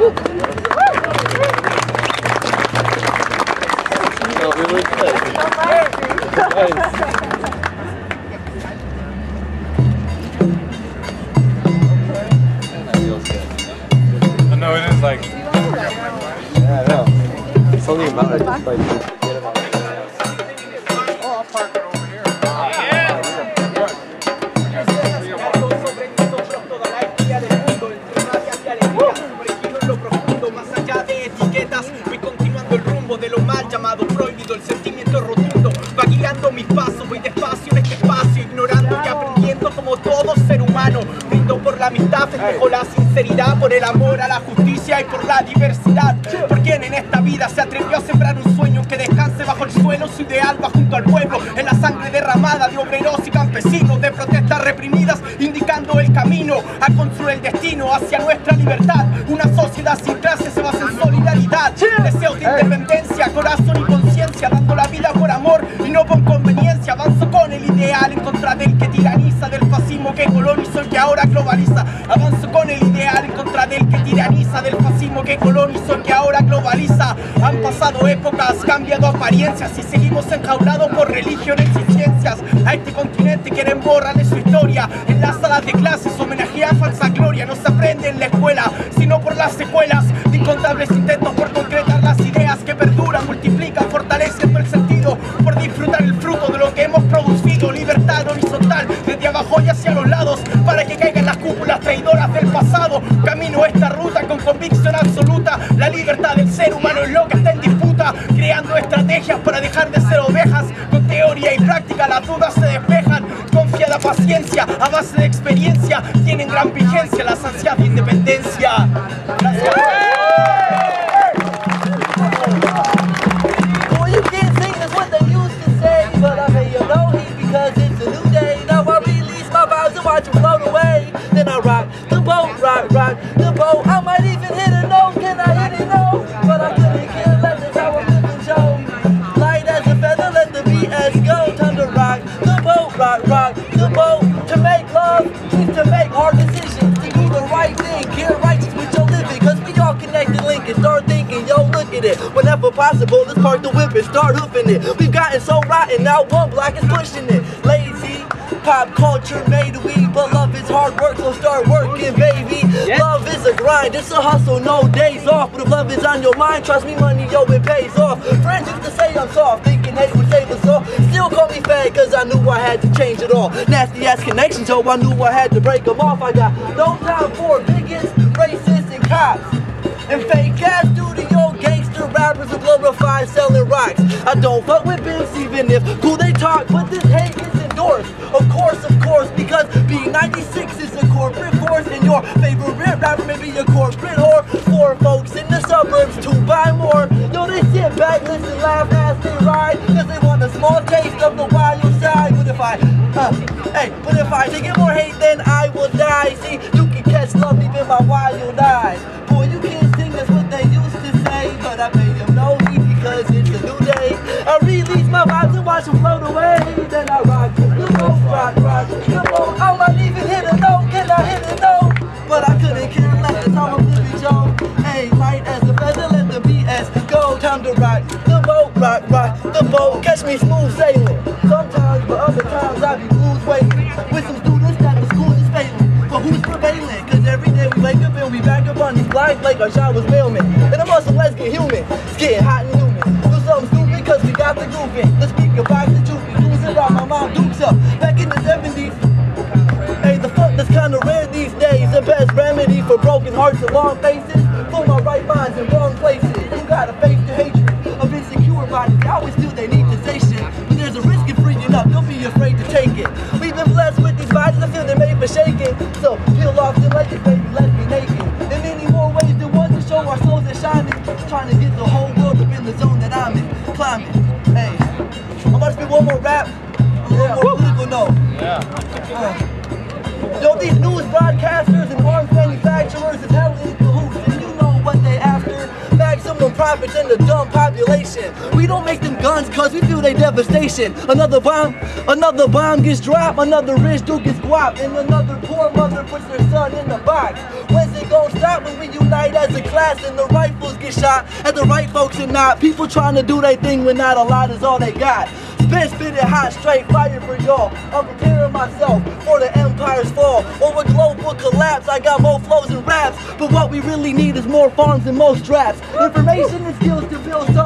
Felt really good. It is like. Yeah, I know. It's only about it. Mis pasos, voy despacio en este espacio, ignorando y aprendiendo como todo ser humano. Brindo por la amistad, festejo la sinceridad, por el amor a la justicia y por la diversidad. Por quien en esta vida se atrevió a sembrar un sueño que descanse bajo el suelo, su ideal va junto al pueblo, en la sangre derramada de obreros y campesinos, de protestas reprimidas, indicando el camino a construir el destino hacia nuestra libertad. Una sociedad sin fascismo que ahora globaliza. Avanzo con el ideal en contra del que tiraniza, del fascismo que colonizó que ahora globaliza. Han pasado épocas, cambiado apariencias y seguimos enjaulados por religiones y ciencias. A este continente quieren borrarle su historia. En las salas de clases homenajean falsa gloria. No se aprende en la escuela, sino por las secuelas de incontables intentos por concretar las ideas que perduran, multiplican, fortaleciendo ser humano es lo que está en disputa, creando estrategias para dejar de ser ovejas. Con teoría y práctica las dudas se despejan. Confiada paciencia a base de experiencia tienen gran vigencia las ansias de independencia. Gracias. Go. Time to rock the boat, rock, rock the boat. To make love is to make hard decisions, to do the right thing, care righteous with your living. Cause we all connected, link and start thinking, yo, look at it. Whenever possible, let's park the whip and start hoofing it. We've gotten so rotten, now one block is pushing it. Lazy, pop culture made we, but love is hard work, so start working, baby. Love is a grind, it's a hustle, no days off. But if love is on your mind, trust me, money, yo, it pays off. Friends used to say I'm soft, thinking they would save us all. Still call me fag, cause I knew I had to change it all. Nasty ass connections, so I knew I had to break them off. I got no time for bigots, racists, and cops. And fake ass studio gangster rappers who glorify selling rocks. I don't fuck with pimps even if cool they talk, but this hate is endorsed. Of course, of course, because B96 is a corporate force, and your favorite rapper may be a corporate whore. For folks in the suburbs to buy more. Yo, they sit back, listen, laugh as they ride, cause they want a small taste of the wild side. But if I, uh, hey, but if I take it more hate, then I will die. See, you can catch love even my wild eyes. Boy, you can't sing, that's what they used to say, but I made them no heed because it's a new day. I release my vibes and watch them float away. Then I rock rock, rock the boat. I might even hit a note, can I hit a note? But I couldn't care less, I'm living, Joe. Hey, light as a feather, let the BS go. Time to rock the boat, rock, rock the boat. Catch me smooth sailing. Sometimes, but other times I be blues waiting. With some students that the school is failing. But who's prevailing? Cause every day we wake up and we back up on these blocks like our shot was mailman. And the muscle, let's get human. It's getting hot and humid. Do something stupid cause we got the groove in. Let's speak about the. Use it out my dukes Back in the 70s. Hey, the fuck that's kinda rare these days. The best remedy for broken hearts and long faces. For my right minds in wrong places. Who gotta face the hatred of insecure bodies? They always feel they need to say shit. But there's a risk in freeing up. Don't be afraid to take it. We've been blessed with these bodies. I feel they're made for shaking. So peel off the layers, baby. Let's be naked. In many more ways than one to show our souls are shining. Trying to get the whole world up in the zone that I'm in. Climbing. Hey, I'm about to spit one more rap. More political note. Uh, Yo, these news broadcasters and arms manufacturers Profits and the dumb population. We don't make them guns cause we feel they devastation. Another bomb, another bomb gets dropped, another rich dude gets guap, and another poor mother puts their son in the box. When's it gonna stop when we unite as a class and the rifles get shot at the right folks and not? People trying to do their thing when not a lot is all they got. Spit, spit it hot, straight fire for y'all. I'm preparing myself for the empire's fall. A global collapse, I got more flows and raps. But what we really need is more farms and more straps. Information is skills to build something.